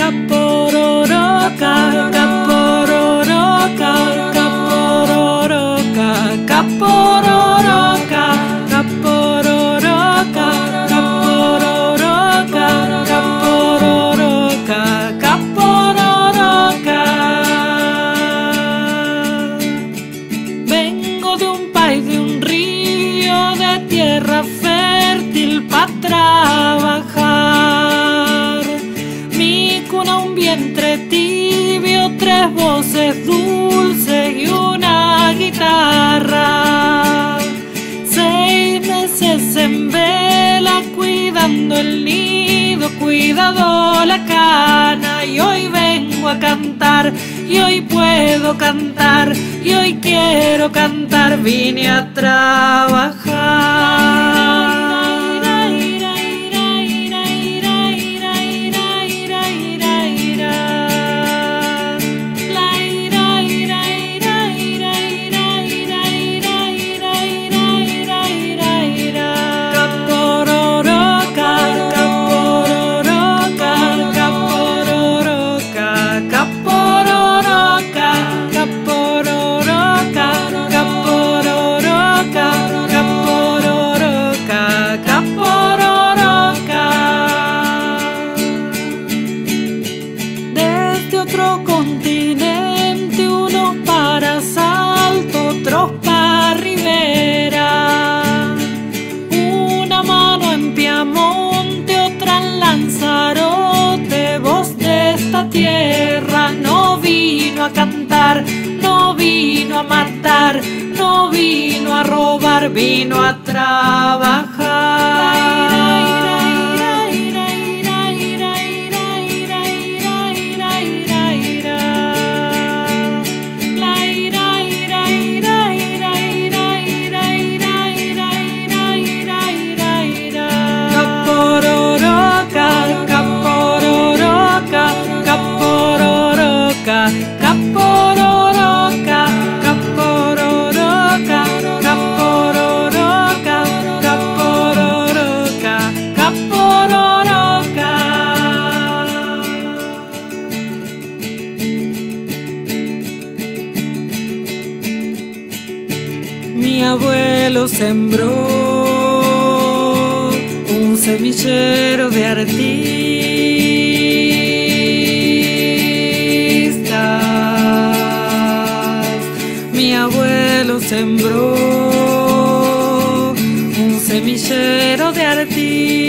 capororoca, capororoca, capororoca, capororoca, capororoca, capororoca, capororoca, capororoca. Vengo de un país, de un río, de tierra fértil para trabajar. Vientre tibio, tres voces dulces y una guitarra. Seis meses en vela, cuidando el nido, cuidado la cana. Y hoy vengo a cantar, y hoy puedo cantar, y hoy quiero cantar, vine a trabajar. Continente, unos para Salto, otros para Rivera. Una mano en Piamonte, otra en Lanzarote. Voz de esta tierra no vino a cantar, no vino a matar, no vino a robar, vino a trabajar. Abuelo sembró un semillero de artistas. Mi abuelo sembró un semillero de artistas.